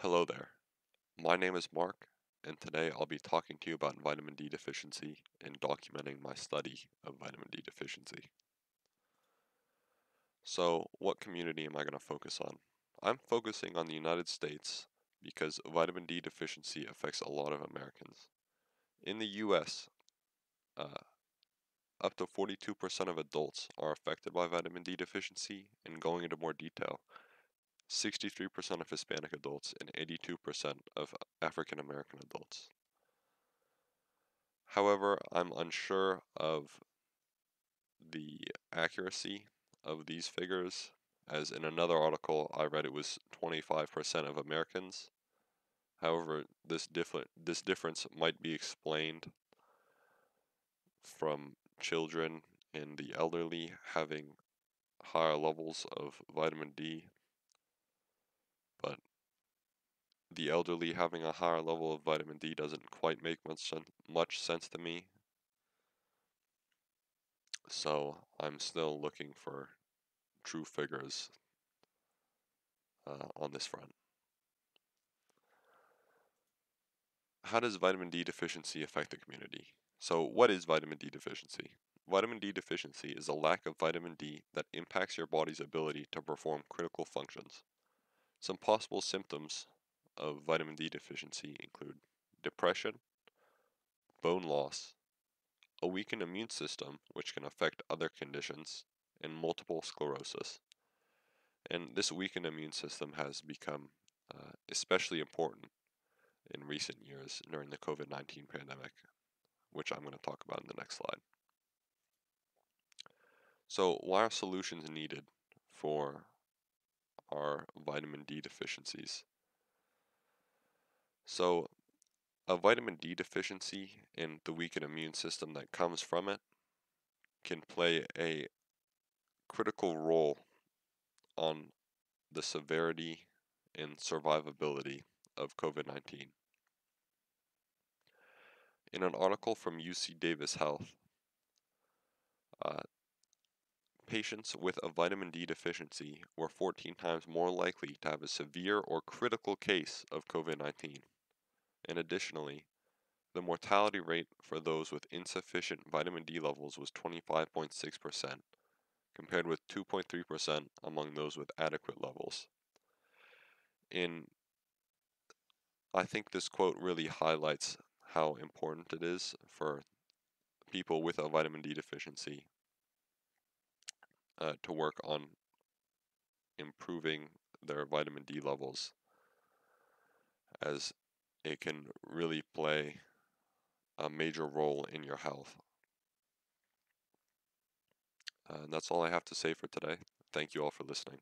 Hello there. My name is Mark, and today I'll be talking to you about vitamin D deficiency and documenting my study of vitamin D deficiency. So, what community am I going to focus on? I'm focusing on the United States because vitamin D deficiency affects a lot of Americans. In the US, uh, up to 42% of adults are affected by vitamin D deficiency, and going into more detail, 63% of Hispanic adults and 82% of African American adults. However, I'm unsure of the accuracy of these figures, as in another article I read it was 25% of Americans. However, this, different, this difference might be explained from children and the elderly having higher levels of vitamin D the elderly having a higher level of vitamin D doesn't quite make much sense, much sense to me. So I'm still looking for true figures uh, on this front. How does vitamin D deficiency affect the community? So what is vitamin D deficiency? Vitamin D deficiency is a lack of vitamin D that impacts your body's ability to perform critical functions. Some possible symptoms of vitamin D deficiency include depression, bone loss, a weakened immune system, which can affect other conditions, and multiple sclerosis. And this weakened immune system has become uh, especially important in recent years during the COVID 19 pandemic, which I'm going to talk about in the next slide. So, why are solutions needed for our vitamin D deficiencies. So, a vitamin D deficiency and the weakened immune system that comes from it can play a critical role on the severity and survivability of COVID 19. In an article from UC Davis Health, uh, Patients with a vitamin D deficiency were 14 times more likely to have a severe or critical case of COVID 19. And additionally, the mortality rate for those with insufficient vitamin D levels was 25.6%, compared with 2.3% among those with adequate levels. In I think this quote really highlights how important it is for people with a vitamin D deficiency uh, to work on improving their vitamin D levels as it can really play a major role in your health. Uh, and that's all I have to say for today. Thank you all for listening.